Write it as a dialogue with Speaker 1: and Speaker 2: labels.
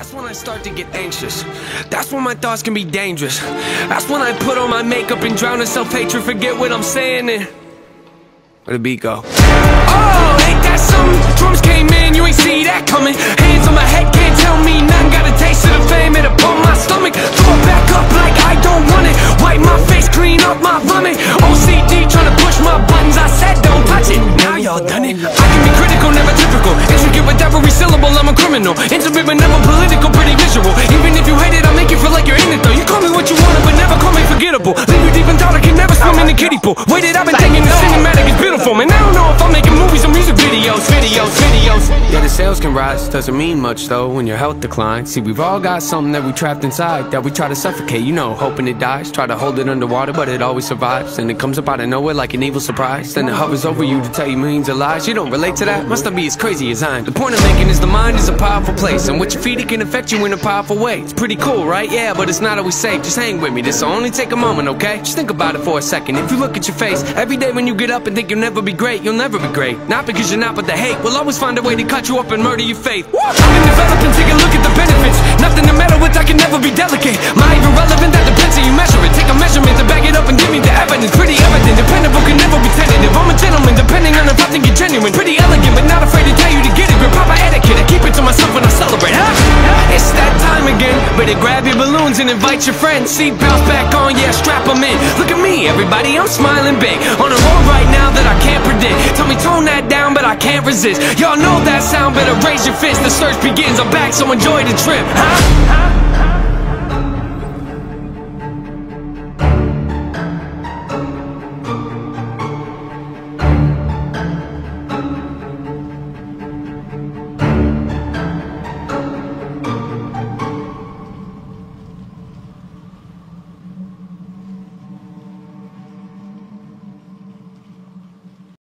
Speaker 1: That's when I start to get anxious. That's when my thoughts can be dangerous. That's when I put on my makeup and drown in self-hatred, forget what I'm saying and where the beat go? Oh, ain't that? Every syllable, I'm a criminal. Intimate but never political, pretty visual. Even if you hate it, I'll make you feel like you're in it though. You call me what you want, but never call me forgettable. Leave you deep in thought, I can never swim in the kiddie pool. Waited, I've been sales can rise, doesn't mean much though when your health declines. See, we've all got something that we trapped inside that we try to suffocate, you know, hoping it dies. Try to hold it underwater, but it always survives. And it comes up out of nowhere like an evil surprise. Then it hovers over you to tell you millions of lies. You don't relate to that? Must not be as crazy as I am. The point I'm making is the mind is a powerful place, and what you feed it can affect you in a powerful way. It's pretty cool, right? Yeah, but it's not always safe. Just hang with me, this'll only take a moment, okay? Just think about it for a second. If you look at your face, every day when you get up and think you'll never be great, you'll never be great. Not because you're not, but the hate will always find a way to cut you and murder your faith. I've been developing, take a look at the benefits. Nothing to meddle with, I can never be delicate. My even relevant, that depends how you measure it. Take a measurement to back and invite your friends. Seatbelts back on, yeah, strap them in. Look at me, everybody, I'm smiling big. On a road right now that I can't predict. Tell me tone that down, but I can't resist. Y'all know that sound, better raise your fist. The search begins, I'm back, so enjoy the trip. Huh?